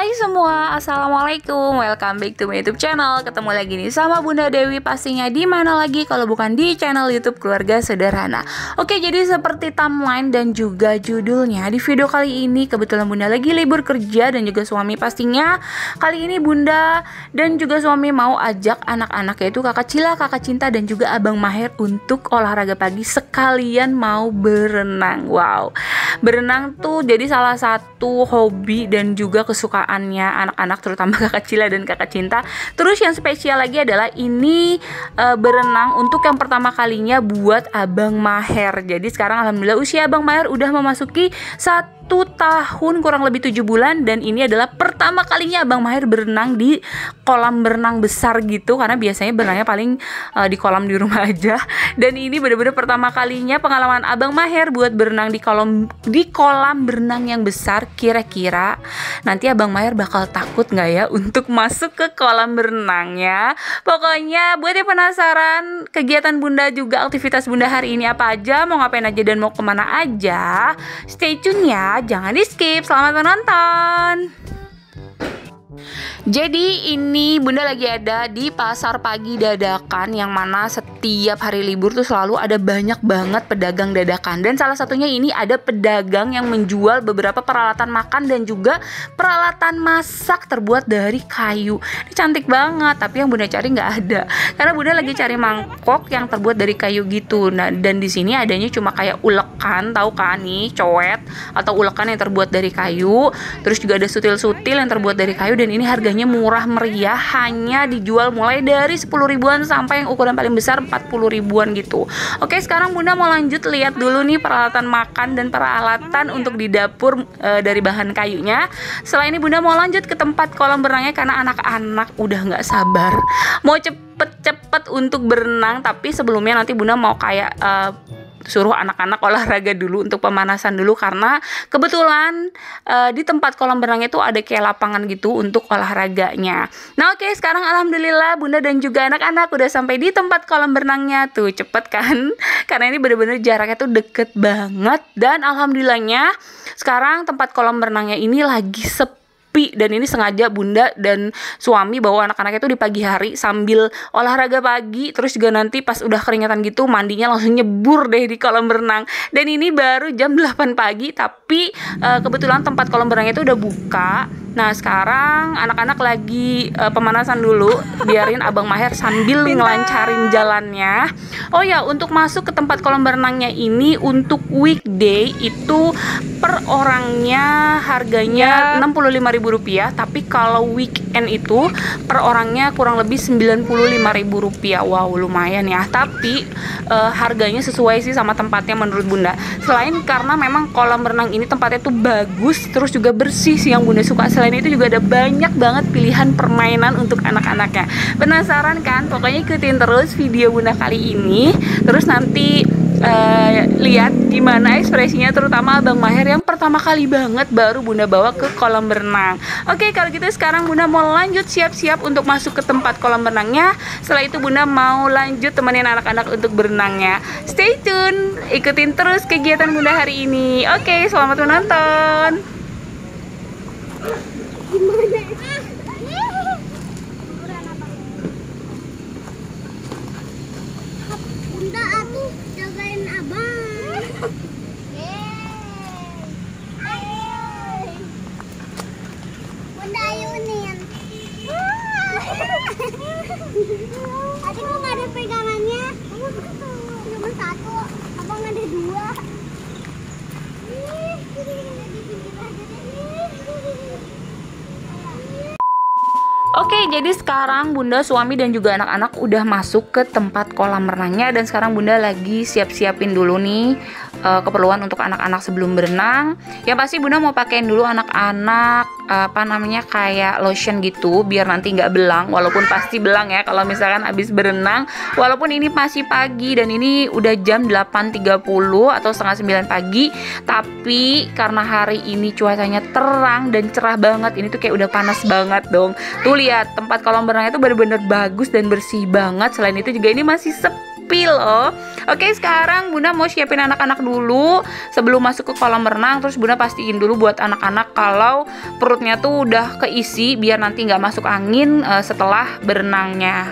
Hai semua, Assalamualaikum. Welcome back to my youtube channel. Ketemu lagi nih sama Bunda Dewi Pastinya di mana lagi kalau bukan di channel youtube Keluarga Sederhana. Oke jadi seperti timeline dan juga judulnya Di video kali ini kebetulan Bunda lagi libur kerja dan juga suami pastinya. Kali ini Bunda dan juga suami mau ajak anak-anak yaitu kakak Cila, kakak Cinta dan juga Abang Maher Untuk olahraga pagi sekalian mau berenang. Wow Berenang tuh jadi salah satu hobi dan juga kesukaannya anak-anak terutama kakak Cila dan kakak Cinta. Terus yang spesial lagi adalah ini uh, berenang untuk yang pertama kalinya buat Abang Maher. Jadi sekarang alhamdulillah usia Abang Maher udah memasuki satu satu tahun kurang lebih tujuh bulan dan ini adalah pertama kalinya Abang Mahir berenang di kolam berenang besar gitu karena biasanya berenangnya paling uh, di kolam di rumah aja. Dan ini benar-benar pertama kalinya pengalaman Abang Mahir buat berenang di kolam di kolam berenang yang besar kira-kira. Nanti Abang Mahir bakal takut nggak ya untuk masuk ke kolam berenangnya? Pokoknya buat yang penasaran kegiatan Bunda juga aktivitas Bunda hari ini apa aja mau ngapain aja dan mau ke mana aja stay tune ya jangan di skip. Selamat menonton. Jadi ini bunda lagi ada di pasar pagi dadakan yang mana setiap hari libur tuh selalu ada banyak banget pedagang dadakan dan salah satunya ini ada pedagang yang menjual beberapa peralatan makan dan juga peralatan masak terbuat dari kayu. Ini cantik banget tapi yang bunda cari nggak ada karena bunda lagi cari mangkok yang terbuat dari kayu gitu. Nah dan di sini adanya cuma kayak ulekan tahu kan nih cowet atau ulekan yang terbuat dari kayu. Terus juga ada sutil-sutil yang terbuat dari kayu dan ini harga harganya murah meriah hanya dijual mulai dari 10 ribuan sampai yang ukuran paling besar 40 ribuan gitu. Oke sekarang bunda mau lanjut lihat dulu nih peralatan makan dan peralatan untuk di dapur e, dari bahan kayunya. Setelah ini bunda mau lanjut ke tempat kolam berenangnya karena anak-anak udah nggak sabar. Mau cepet-cepet untuk berenang tapi sebelumnya nanti bunda mau kayak uh, suruh anak-anak olahraga dulu untuk pemanasan dulu karena kebetulan uh, di tempat kolam berenang itu ada kayak lapangan gitu untuk olahraganya. Nah oke okay, sekarang alhamdulillah bunda dan juga anak-anak udah sampai di tempat kolam berenangnya. Tuh cepet kan? Karena ini bener-bener jaraknya tuh deket banget. Dan alhamdulillahnya sekarang tempat kolam berenangnya ini lagi sepi sepi dan ini sengaja bunda dan suami bawa anak-anak itu di pagi hari sambil olahraga pagi terus juga nanti pas udah keringatan gitu mandinya langsung nyebur deh di kolam berenang dan ini baru jam 8 pagi tapi uh, kebetulan tempat kolam berenang itu udah buka Nah sekarang anak-anak lagi uh, pemanasan dulu. Biarin Abang Maher sambil ngelancarin jalannya. Oh ya untuk masuk ke tempat kolam berenangnya ini Untuk weekday itu per orangnya harganya ya. Rp65.000 Tapi kalau weekend itu per orangnya kurang lebih Rp95.000 Wow lumayan ya. Tapi uh, harganya sesuai sih sama tempatnya menurut Bunda. Selain karena memang kolam berenang ini tempatnya tuh bagus Terus juga bersih sih yang Bunda suka selain itu juga ada banyak banget pilihan permainan untuk anak-anaknya penasaran kan pokoknya ikutin terus video bunda kali ini terus nanti uh, lihat gimana ekspresinya terutama Abang Maher yang pertama kali banget baru Bunda bawa ke kolam berenang. Oke, kalau gitu sekarang Bunda mau lanjut siap-siap untuk masuk ke tempat kolam berenangnya. Setelah itu Bunda mau lanjut temenin anak-anak untuk berenangnya. Stay tune, ikutin terus kegiatan Bunda hari ini. Oke, selamat menonton. Good morning. Jadi sekarang Bunda, suami dan juga anak-anak udah masuk ke tempat kolam renangnya dan sekarang Bunda lagi siap-siapin dulu nih uh, keperluan untuk anak-anak sebelum berenang. Yang pasti Bunda mau pakein dulu anak-anak apa namanya kayak lotion gitu biar nanti nggak belang. Walaupun pasti belang ya kalau misalkan habis berenang. Walaupun ini masih pagi dan ini udah jam 8.30 atau setengah 9 pagi. Tapi karena hari ini cuacanya terang dan cerah banget ini tuh kayak udah panas banget dong. Tuh lihat tempat kolam berenang itu bener-bener bagus dan bersih banget. Selain itu juga ini masih sepi happy loh. Oke, sekarang Bunda mau siapin anak-anak dulu sebelum masuk ke kolam renang. Terus Bunda pastiin dulu buat anak-anak kalau perutnya tuh udah keisi biar nanti nggak masuk angin uh, setelah berenangnya.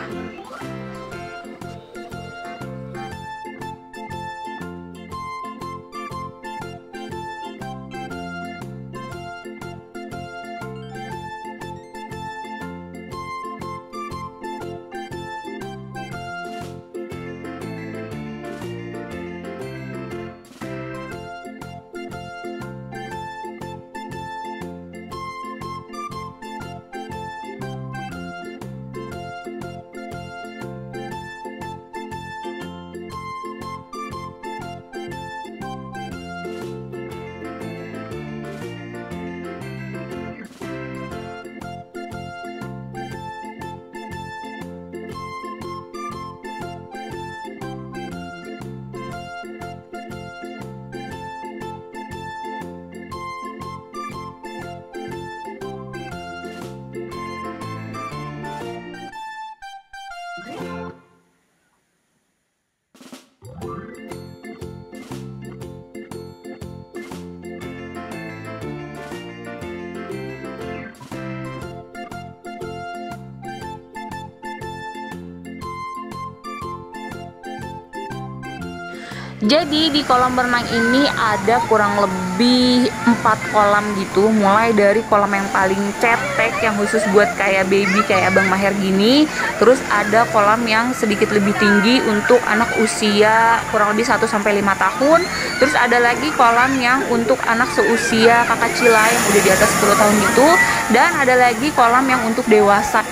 Thank you. Jadi di kolam renang ini ada kurang lebih empat kolam gitu. Mulai dari kolam yang paling cetek yang khusus buat kayak baby kayak Abang Maher gini. Terus ada kolam yang sedikit lebih tinggi untuk anak usia kurang lebih 1-5 tahun. Terus ada lagi kolam yang untuk anak seusia kakak Cila yang udah di atas 10 tahun gitu. Dan ada lagi kolam yang untuk dewasa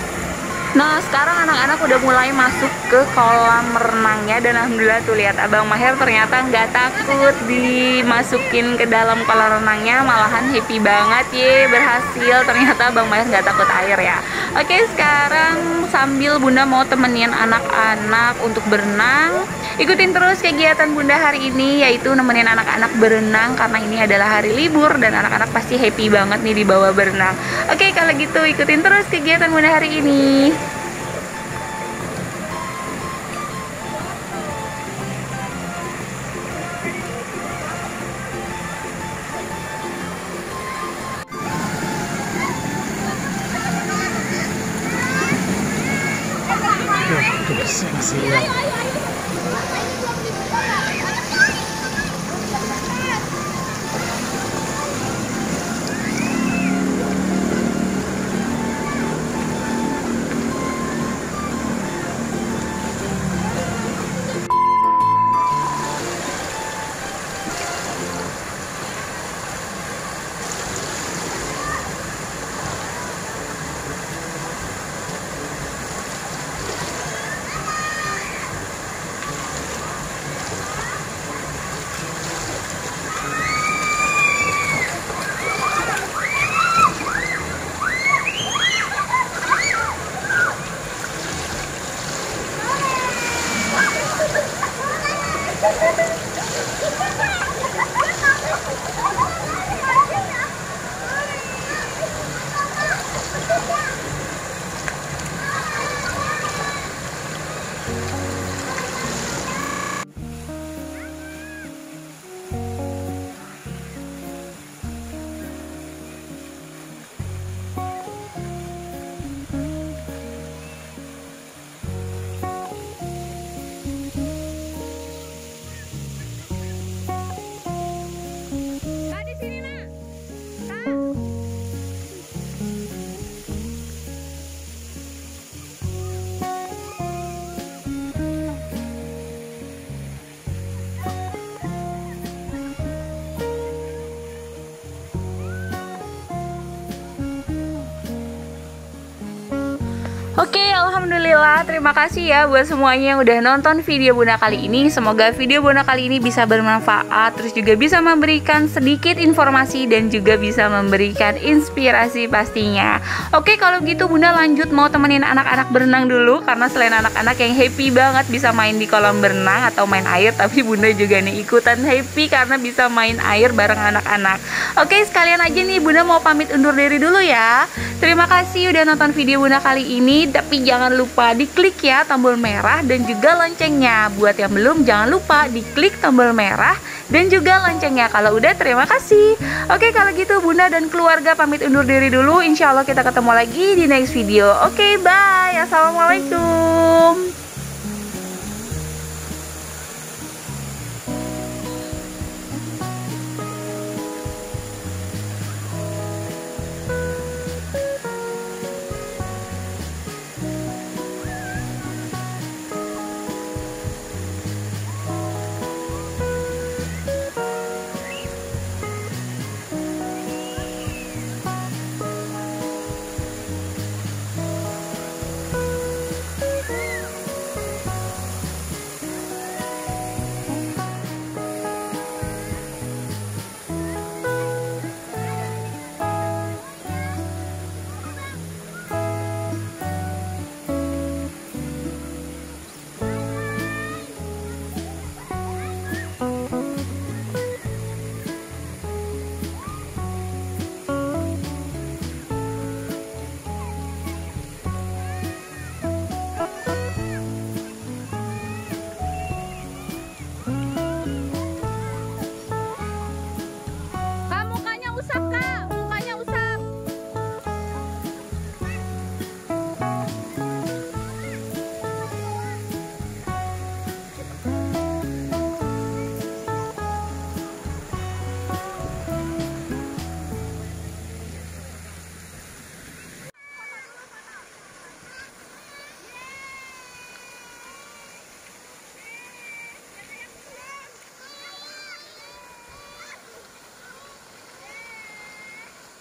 Nah sekarang anak-anak udah mulai masuk ke kolam renangnya dan alhamdulillah tuh lihat abang Maher ternyata nggak takut dimasukin ke dalam kolam renangnya malahan happy banget ye berhasil ternyata abang Maher nggak takut air ya. Oke sekarang sambil bunda mau temenin anak-anak untuk berenang ikutin terus kegiatan bunda hari ini yaitu nemenin anak-anak berenang karena ini adalah hari libur dan anak-anak pasti happy banget nih di bawah berenang. Oke kalau gitu ikutin terus kegiatan bunda hari ini. Terus. Vai you. Oke, alhamdulillah. Terima kasih ya buat semuanya yang udah nonton video Bunda kali ini. Semoga video Bunda kali ini bisa bermanfaat, terus juga bisa memberikan sedikit informasi dan juga bisa memberikan inspirasi pastinya. Oke, kalau gitu Bunda lanjut mau temenin anak-anak berenang dulu karena selain anak-anak yang happy banget bisa main di kolam berenang atau main air, tapi Bunda juga nih ikutan happy karena bisa main air bareng anak-anak. Oke, sekalian aja nih Bunda mau pamit undur diri dulu ya. Terima kasih udah nonton video Bunda kali ini tapi jangan lupa diklik ya tombol merah dan juga loncengnya. Buat yang belum jangan lupa diklik tombol merah dan juga loncengnya. Kalau udah terima kasih. Oke kalau gitu Bunda dan keluarga pamit undur diri dulu. Insya Allah kita ketemu lagi di next video. Oke bye. Assalamualaikum.